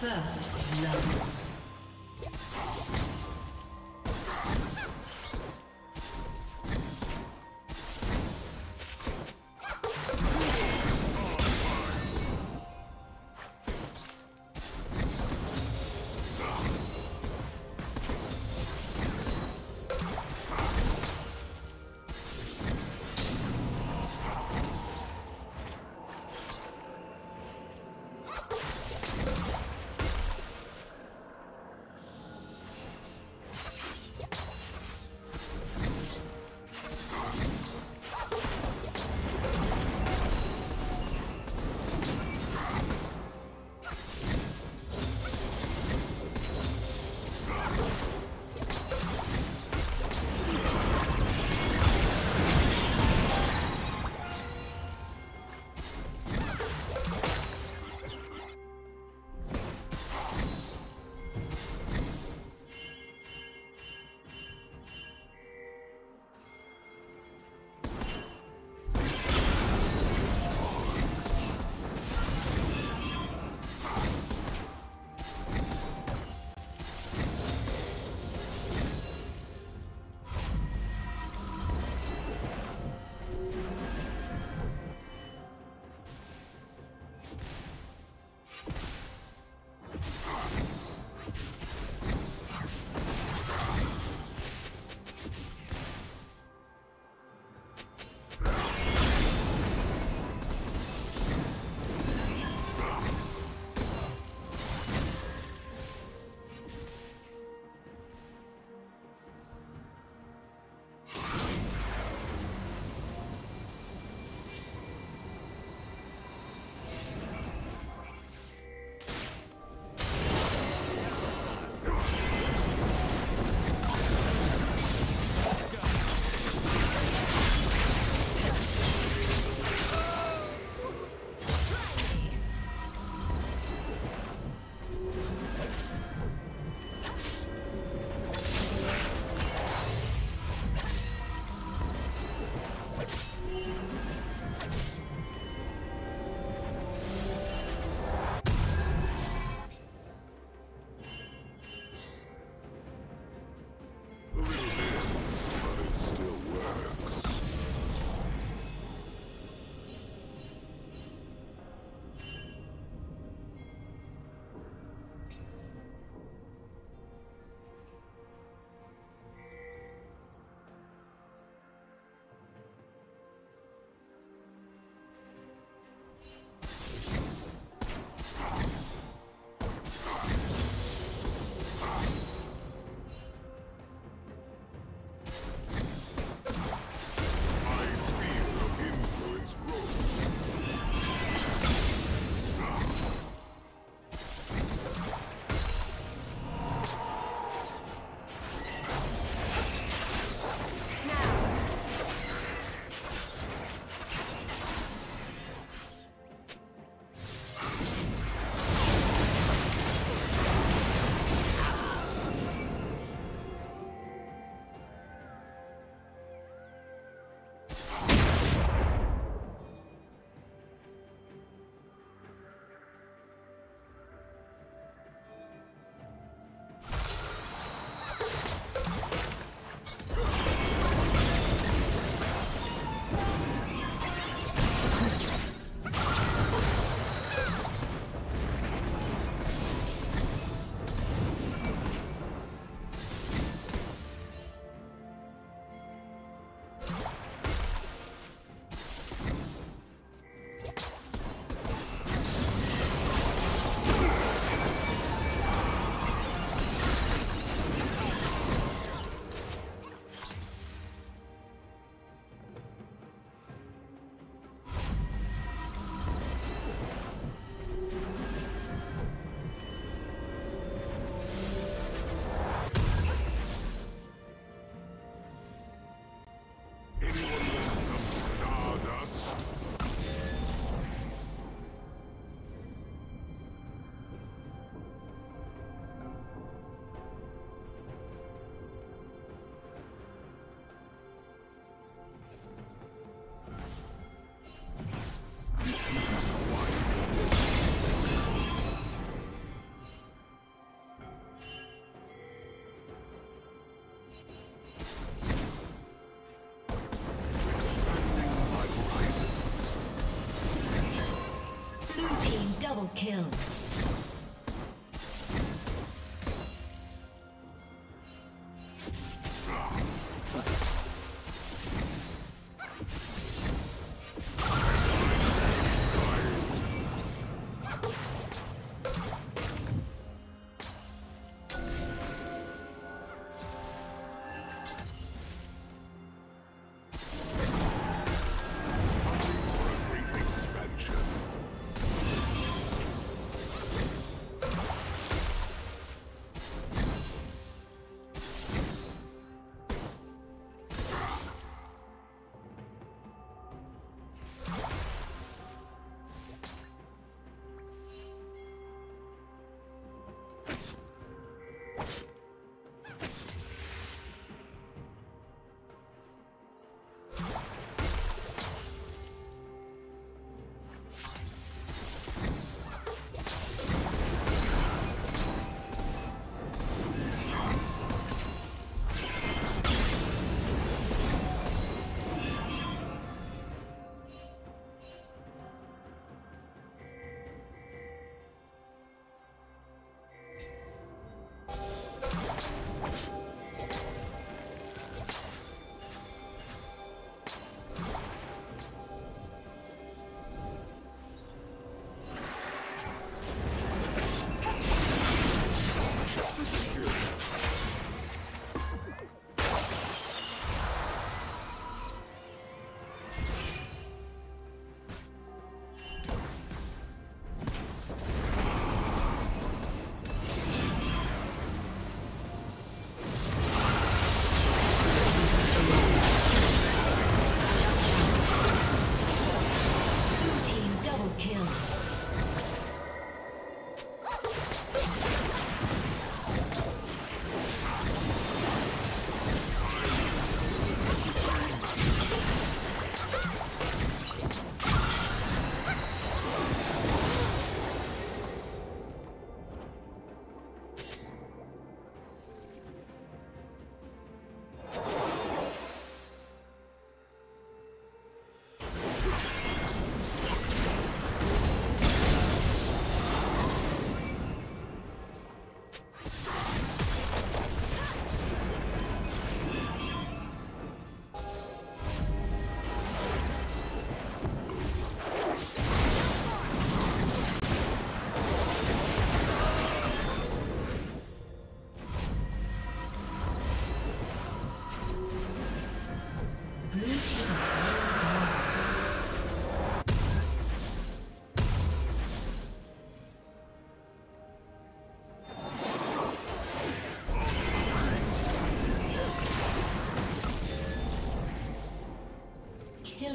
First love. Kill.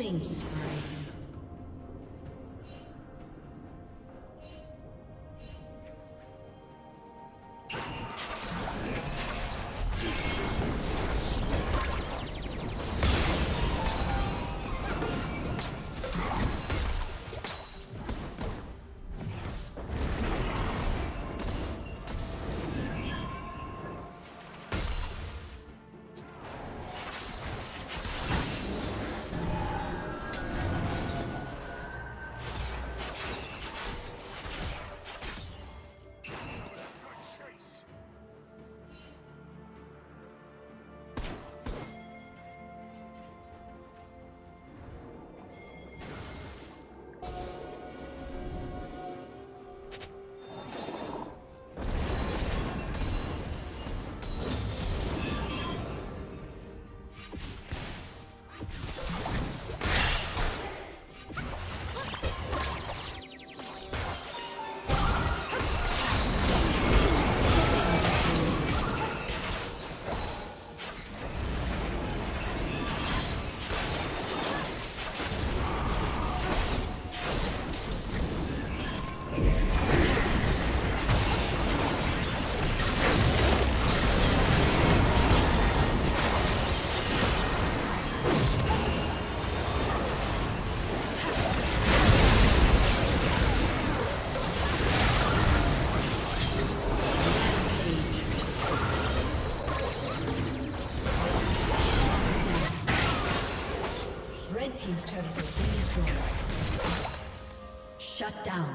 Killing spree. Shut down.